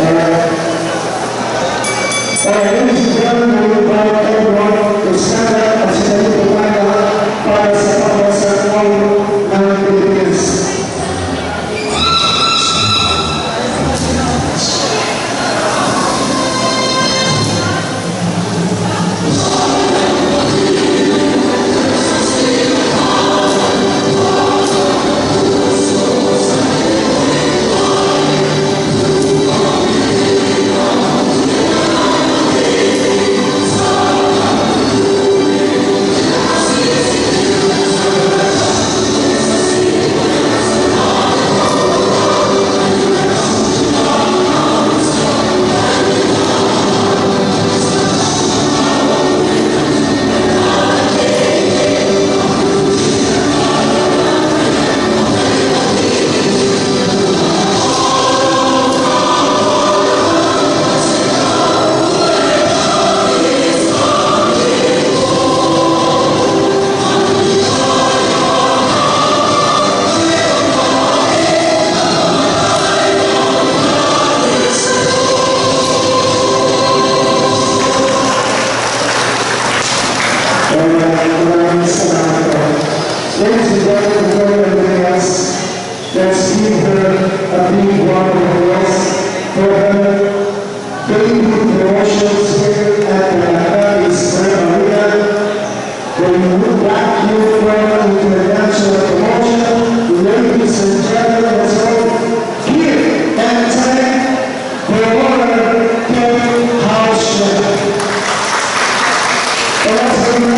All right, ladies and gentlemen, we A big one of the for her. Being with the Russians here at the Lava is very When you look back here from international promotion, ladies and gentlemen, as well, here that time, the honor Kevin